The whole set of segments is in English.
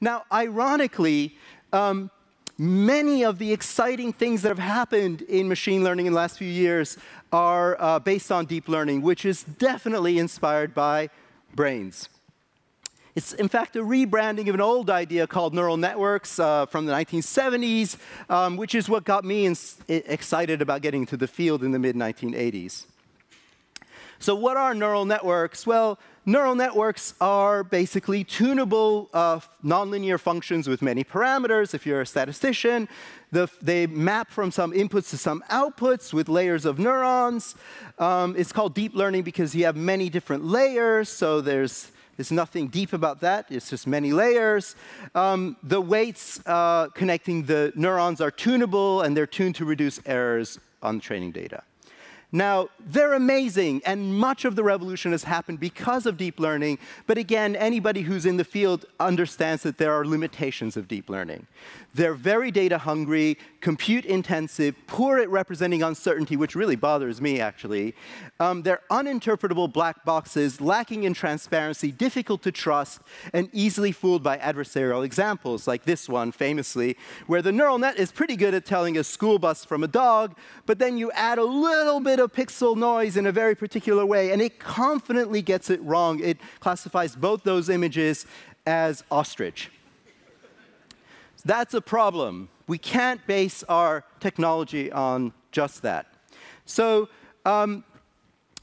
Now, ironically, um, many of the exciting things that have happened in machine learning in the last few years are uh, based on deep learning, which is definitely inspired by brains. It's, in fact, a rebranding of an old idea called neural networks uh, from the 1970s, um, which is what got me excited about getting into the field in the mid 1980s. So, what are neural networks? Well, neural networks are basically tunable uh, nonlinear functions with many parameters. If you're a statistician, the, they map from some inputs to some outputs with layers of neurons. Um, it's called deep learning because you have many different layers. So there's there's nothing deep about that. It's just many layers. Um, the weights uh, connecting the neurons are tunable, and they're tuned to reduce errors on training data. Now, they're amazing, and much of the revolution has happened because of deep learning. But again, anybody who's in the field understands that there are limitations of deep learning. They're very data hungry, compute intensive, poor at representing uncertainty, which really bothers me, actually. Um, they're uninterpretable black boxes, lacking in transparency, difficult to trust, and easily fooled by adversarial examples, like this one, famously, where the neural net is pretty good at telling a school bus from a dog, but then you add a little bit of pixel noise in a very particular way, and it confidently gets it wrong. It classifies both those images as ostrich. That's a problem. We can't base our technology on just that. So um,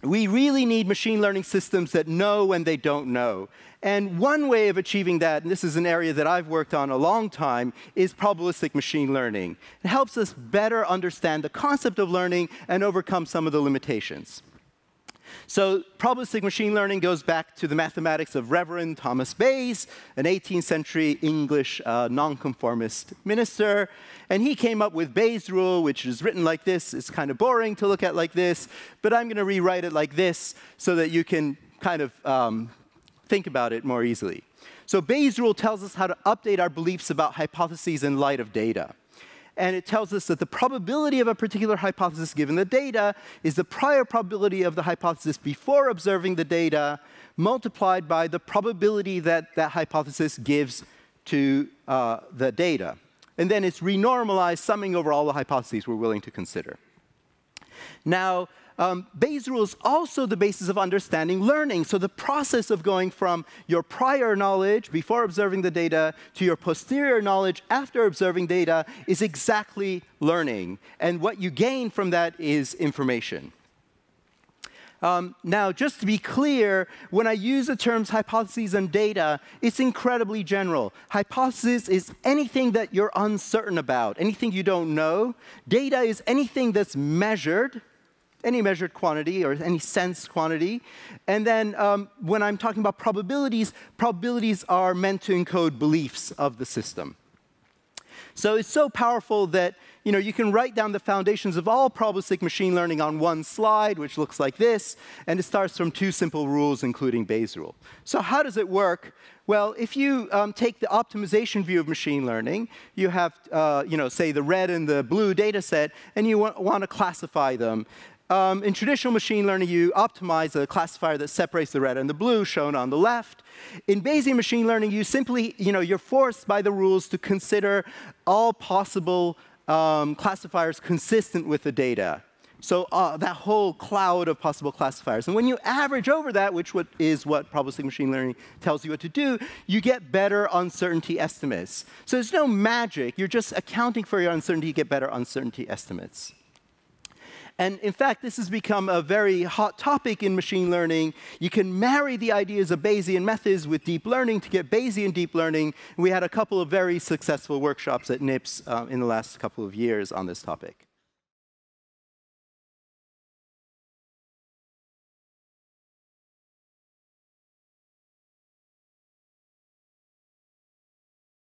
we really need machine learning systems that know when they don't know. And one way of achieving that, and this is an area that I've worked on a long time, is probabilistic machine learning. It helps us better understand the concept of learning and overcome some of the limitations. So probabilistic machine learning goes back to the mathematics of Reverend Thomas Bayes, an 18th century English uh, nonconformist minister. And he came up with Bayes' rule, which is written like this. It's kind of boring to look at like this, but I'm going to rewrite it like this so that you can kind of um, think about it more easily. So Bayes' rule tells us how to update our beliefs about hypotheses in light of data and it tells us that the probability of a particular hypothesis given the data is the prior probability of the hypothesis before observing the data multiplied by the probability that that hypothesis gives to uh, the data. And then it's renormalized, summing over all the hypotheses we're willing to consider. Now, um, Bayes' rule is also the basis of understanding learning. So the process of going from your prior knowledge before observing the data to your posterior knowledge after observing data is exactly learning. And what you gain from that is information. Um, now, just to be clear, when I use the terms hypotheses and data, it's incredibly general. Hypothesis is anything that you're uncertain about, anything you don't know. Data is anything that's measured, any measured quantity or any sense quantity. And then um, when I'm talking about probabilities, probabilities are meant to encode beliefs of the system. So it's so powerful that you know, you can write down the foundations of all probabilistic machine learning on one slide, which looks like this, and it starts from two simple rules, including Bayes' rule. So how does it work? Well, if you um, take the optimization view of machine learning, you have, uh, you know, say the red and the blue data set, and you want to classify them. Um, in traditional machine learning, you optimize a classifier that separates the red and the blue, shown on the left. In Bayesian machine learning, you simply, you know, you're forced by the rules to consider all possible um, classifiers consistent with the data. So uh, that whole cloud of possible classifiers. And when you average over that, which what is what probabilistic machine learning tells you what to do, you get better uncertainty estimates. So there's no magic. You're just accounting for your uncertainty, you get better uncertainty estimates. And in fact, this has become a very hot topic in machine learning. You can marry the ideas of Bayesian methods with deep learning to get Bayesian deep learning. We had a couple of very successful workshops at NIPS uh, in the last couple of years on this topic.